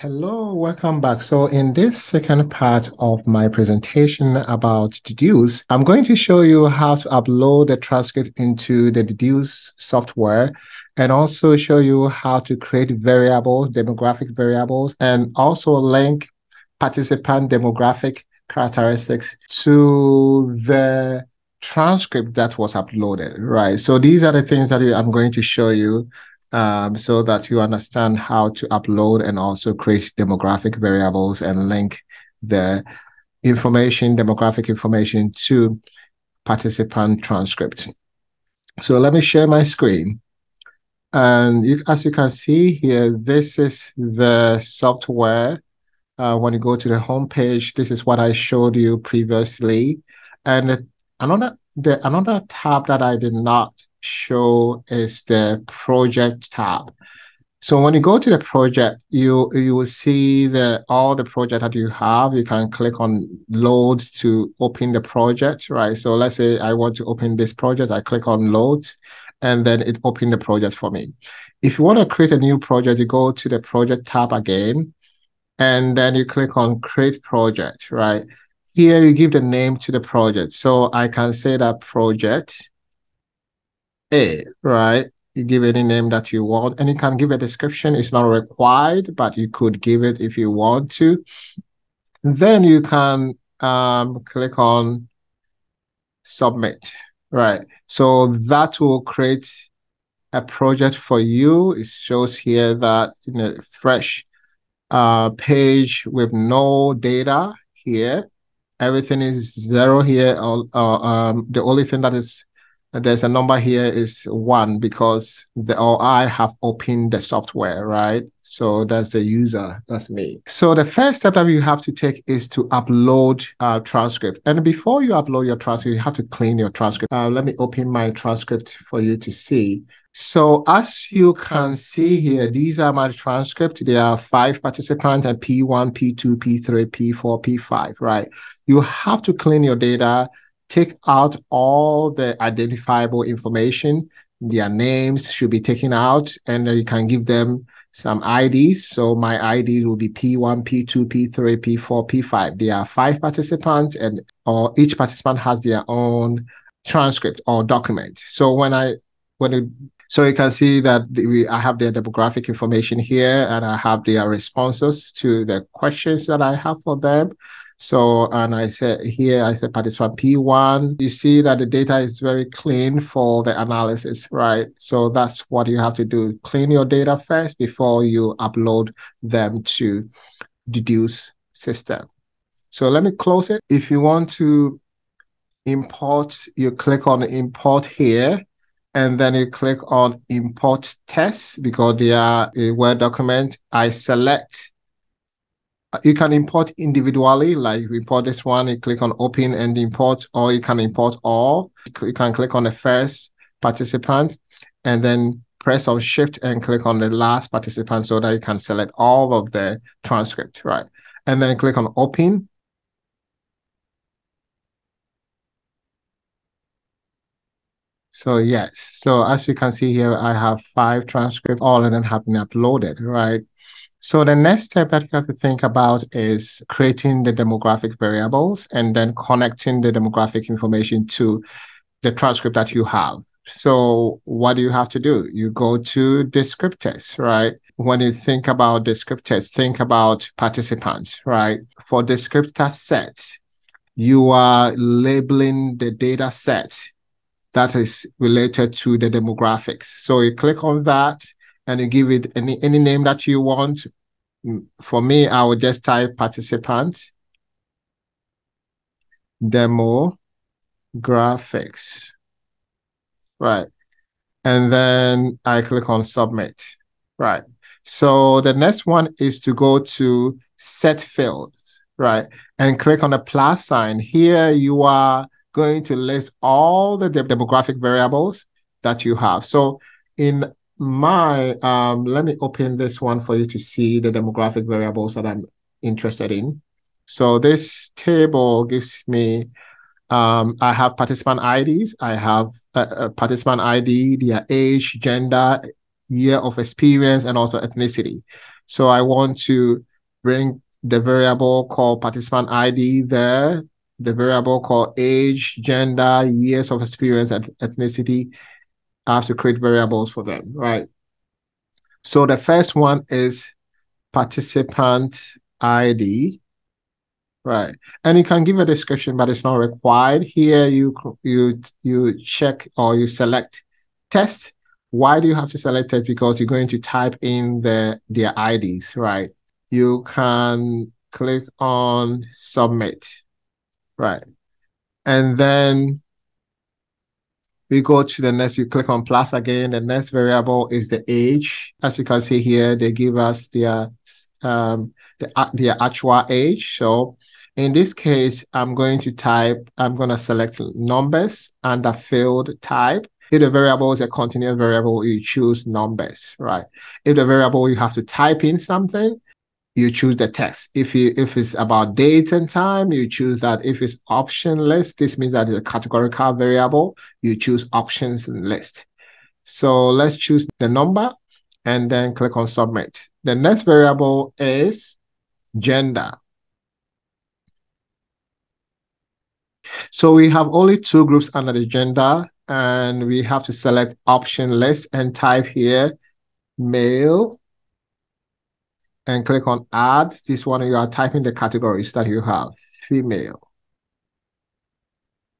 Hello, welcome back. So in this second part of my presentation about Dedoose, I'm going to show you how to upload the transcript into the Dedoose software and also show you how to create variables, demographic variables, and also link participant demographic characteristics to the transcript that was uploaded, right? So these are the things that I'm going to show you um, so that you understand how to upload and also create demographic variables and link the information, demographic information to participant transcript. So let me share my screen. And you, as you can see here, this is the software. Uh, when you go to the home page, this is what I showed you previously. And another the another tab that I did not show is the project tab. So when you go to the project, you you will see the all the project that you have. You can click on load to open the project, right? So let's say I want to open this project. I click on load, and then it open the project for me. If you want to create a new project, you go to the project tab again, and then you click on create project, right? Here you give the name to the project. So I can say that project a, right? You give any name that you want, and you can give a description. It's not required, but you could give it if you want to. Then you can um, click on submit, right? So that will create a project for you. It shows here that in a fresh uh, page with no data here. Everything is zero here. Uh, um, the only thing that is there's a number here is one because the or I have opened the software, right? So that's the user, that's me. So the first step that you have to take is to upload a transcript. And before you upload your transcript, you have to clean your transcript. Uh, let me open my transcript for you to see. So as you can see here, these are my transcript. There are five participants and P1, P2, P3, P4, P5, right? You have to clean your data take out all the identifiable information. Their names should be taken out, and you can give them some IDs. So my ID will be P1, P2, P3, P4, P5. There are five participants, and or each participant has their own transcript or document. So when I when it, so you can see that we I have their demographic information here, and I have their responses to the questions that I have for them. So, and I said here, I said participant P1. You see that the data is very clean for the analysis, right? So that's what you have to do. Clean your data first before you upload them to Dedoose system. So let me close it. If you want to import, you click on import here and then you click on import tests because they are a Word document. I select Uh, you can import individually, like you import this one, you click on open and import, or you can import all. You can click on the first participant and then press on shift and click on the last participant so that you can select all of the transcript, right? And then click on open. So yes, so as you can see here, I have five transcripts, all of them have been uploaded, right? So the next step that you have to think about is creating the demographic variables and then connecting the demographic information to the transcript that you have. So what do you have to do? You go to descriptors, right? When you think about descriptors, think about participants, right? For descriptor sets, you are labeling the data set that is related to the demographics. So you click on that and you give it any any name that you want. Mm, for me, I will just type participant demo graphics. Right. And then I click on submit. Right. So the next one is to go to set fields, right? And click on the plus sign. Here you are going to list all the de demographic variables that you have. So in my um let me open this one for you to see the demographic variables that i'm interested in so this table gives me um i have participant ids i have a, a participant id their age gender year of experience and also ethnicity so i want to bring the variable called participant ID there, the variable called age, gender, years of experience, and ethnicity. I have to create variables for them, right? So the first one is participant ID, right? And you can give a description, but it's not required. Here you you you check or you select test. Why do you have to select test? Because you're going to type in the their IDs, right? You can click on submit, right? And then we go to the next, you click on plus again. The next variable is the age. As you can see here, they give us their um the their actual age. So in this case, I'm going to type, I'm going to select numbers under field type. If the variable is a continuous variable, you choose numbers, right? If the variable you have to type in something, you choose the text. If you if it's about date and time, you choose that. If it's option list, this means that it's a categorical variable. You choose options and list. So let's choose the number and then click on submit. The next variable is gender. So we have only two groups under the gender and we have to select option list and type here male and click on add. This one, you are typing the categories that you have, female.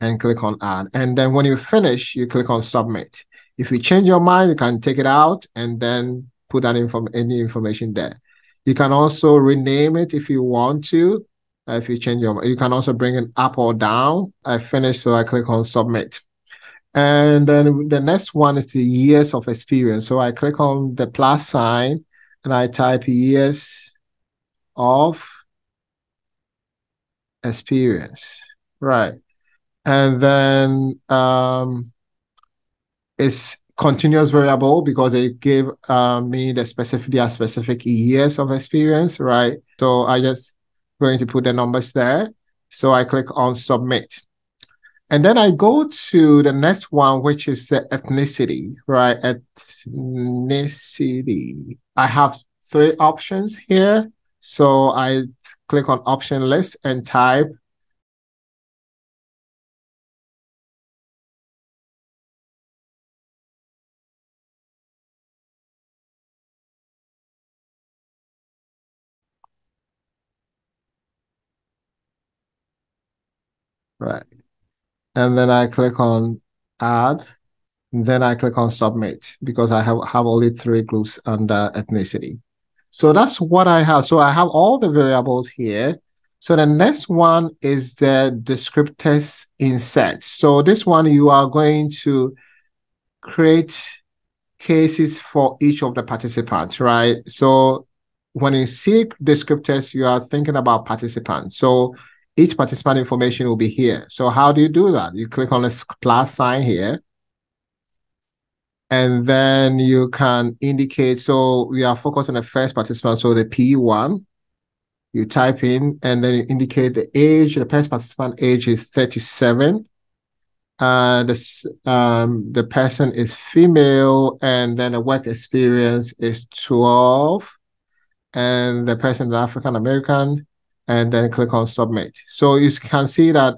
And click on add. And then when you finish, you click on submit. If you change your mind, you can take it out and then put that inform any information there. You can also rename it if you want to. If you change your, you can also bring it up or down. I finished, so I click on submit. And then the next one is the years of experience. So I click on the plus sign and I type years of experience. Right. And then um, it's continuous variable because they give uh, me the specific their specific years of experience, right? So I just going to put the numbers there. So I click on submit. And then I go to the next one, which is the ethnicity, right? Ethnicity. I have three options here. So I click on option list and type Right. And then I click on add. Then I click on submit because I have, have only three groups under ethnicity. So that's what I have. So I have all the variables here. So the next one is the descriptors insert. So this one you are going to create cases for each of the participants, right? So when you see descriptors, you are thinking about participants. So each participant information will be here. So how do you do that? You click on this plus sign here and then you can indicate, so we are focused on the first participant, so the P1, you type in and then you indicate the age, the first participant age is 37. Uh, this, um, the person is female and then the work experience is 12 and the person is African American and then click on submit. So you can see that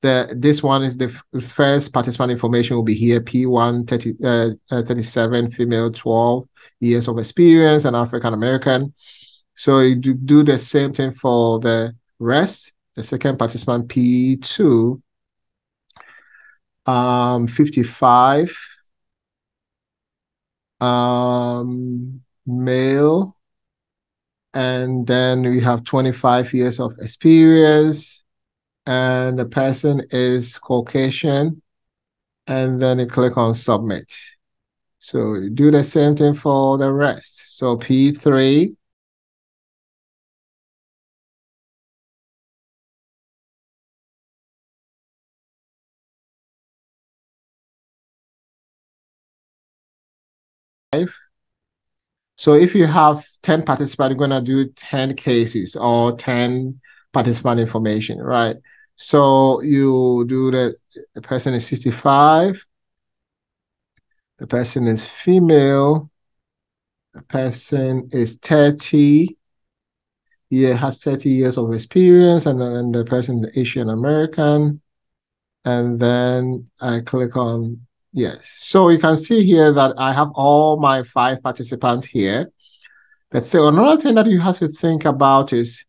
the this one is the first participant information will be here p1 30, uh, uh, 37 female 12 years of experience and african american so you do, do the same thing for the rest the second participant p2 um 55 um male and then we have 25 years of experience and the person is Caucasian, and then you click on submit. So do the same thing for the rest. So P3, so if you have 10 participants, you're going to do 10 cases or 10 participant information, right? So you do the, the person is 65, the person is female, the person is 30, He has 30 years of experience, and then the person is Asian American. And then I click on yes. So you can see here that I have all my five participants here. The th another thing that you have to think about is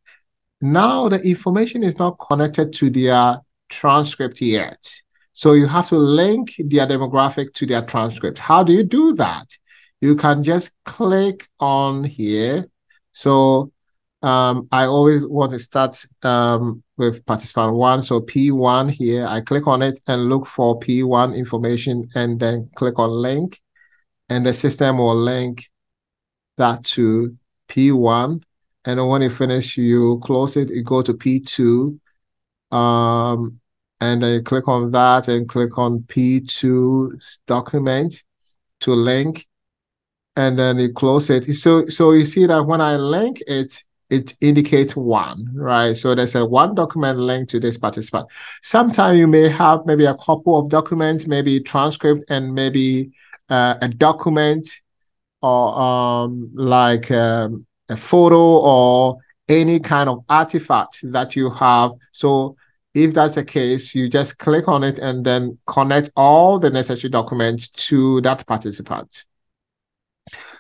now the information is not connected to their transcript yet. So you have to link their demographic to their transcript. How do you do that? You can just click on here. So um, I always want to start um, with participant one. So P1 here, I click on it and look for P1 information and then click on link. And the system will link that to P1. And then when you finish, you close it, you go to P2. Um, and then you click on that and click on P2 document to link. And then you close it. So, so you see that when I link it, it indicates one, right? So there's a one document linked to this participant. Sometimes you may have maybe a couple of documents, maybe transcript and maybe uh, a document or um, like um, a photo or any kind of artifact that you have. So if that's the case, you just click on it and then connect all the necessary documents to that participant.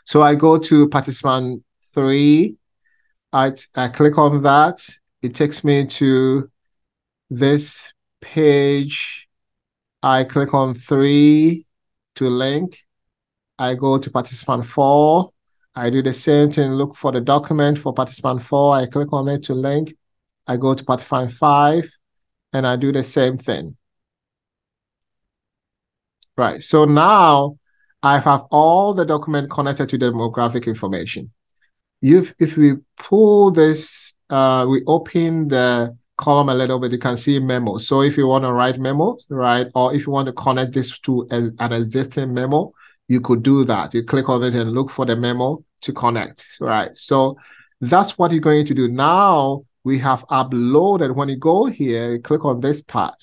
So I go to participant three I, I click on that. It takes me to this page. I click on three to link. I go to participant four. I do the same thing, look for the document for participant four. I click on it to link. I go to participant five and I do the same thing. Right, so now I have all the document connected to demographic information if if we pull this, uh, we open the column a little bit, you can see memo. So if you want to write memos, right, or if you want to connect this to a, an existing memo, you could do that. You click on it and look for the memo to connect, right? So that's what you're going to do. Now we have uploaded. When you go here, you click on this part.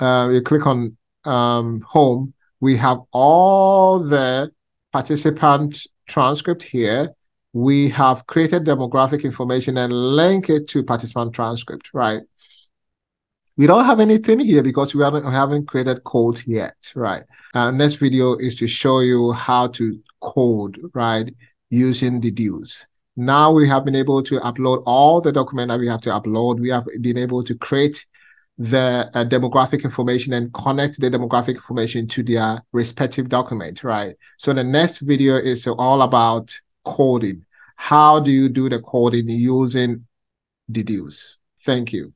Uh, you click on um, home. We have all the participant transcript here we have created demographic information and link it to participant transcript, right? We don't have anything here because we haven't, we haven't created code yet, right? Our next video is to show you how to code, right, using Dedoose. Now we have been able to upload all the document that we have to upload. We have been able to create the uh, demographic information and connect the demographic information to their respective document, right? So the next video is all about coding. How do you do the coding using Dedoose? Thank you.